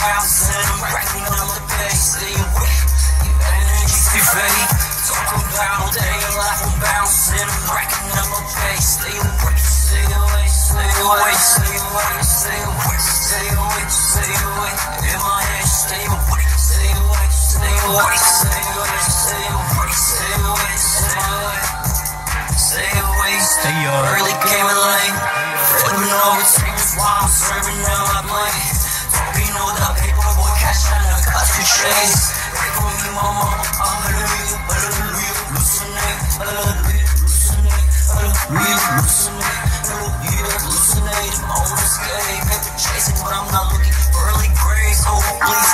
bounce and I'm racking on the pace, staying wet. Your energy too fake. Talk about day life, I'm bouncing, I'm racking on my pace. Stay away, stay away, stay away, stay away, stay away, stay away. Stay away, stay away, stay away, stay away, stay away, stay away, stay away. Stay away, stay away. Early came in serving up. aşkı trace Break on me mama, I'm hallelujah, hallelujah Hallucinate, hallelujah, hallucinate Hallelujah, hallelujah, I'm on this paper chasing But I'm not looking for early grace, oh please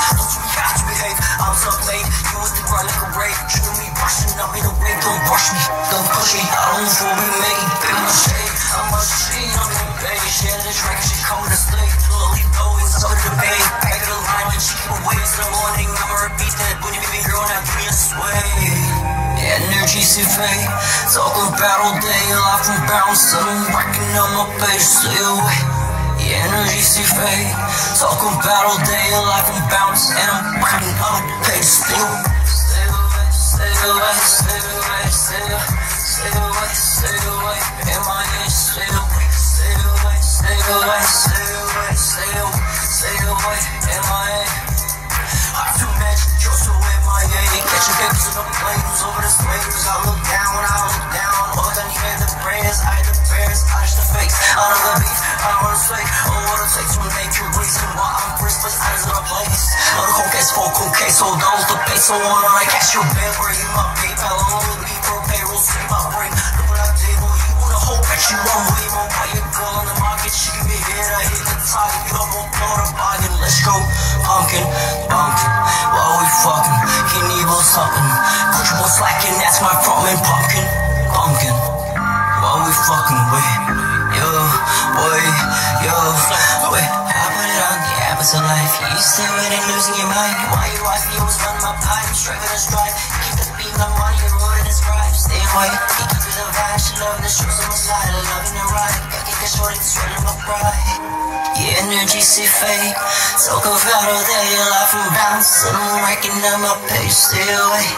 talking battle day, life from bouncing, racking on my face, stay away. Energy souffle, talking battle day, life from bouncing, I'm racking on my face, stay away. Stay away, stay away, stay away, stay away, stay away, stay stay away, stay away, stay away, stay away, stay away, stay away. In my head. I too much, you're so in my head. Catching the hold on with the peso on. I cash your bed, you my PayPal, I'm gonna leave for payroll, see my brain. Look what I did, well, you wanna hope that you run way more by your girl on the market. She give me head, I hit the target, you up on floor, the bargain. Let's go, pumpkin, pumpkin. While we fucking, can evil something. Comfortable slacking, that's my frontman, pumpkin, pumpkin. While we fucking wait, the habits of life. You still waiting, losing your mind. Why you wife, you was running my pipe, striving to strive. Keep the beat, my money, the road and describe. Stay away, you keep it the vibe. She loving the shoes on my side, loving the ride. Gotta get the shorty, sweating my pride. Yeah, energy see fade. Talk about all day, life from bouncing. I'm racking up my pace, stay away.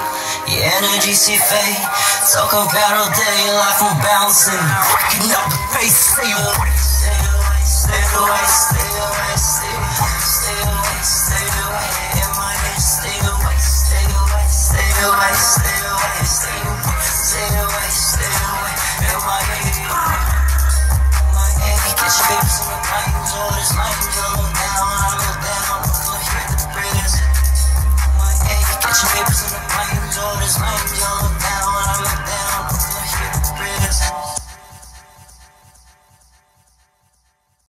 Yeah, energy see fade. Talk about all day, life bouncing. Racking up the pace, stay away. Stay away, stay away, stay away, stay away, away, stay away, stay away, stay away, stay away. Catch papers in the night, all this night, till I'm down, I look down, I hear the breeze. M.I.A, catch babes in the night, all this night,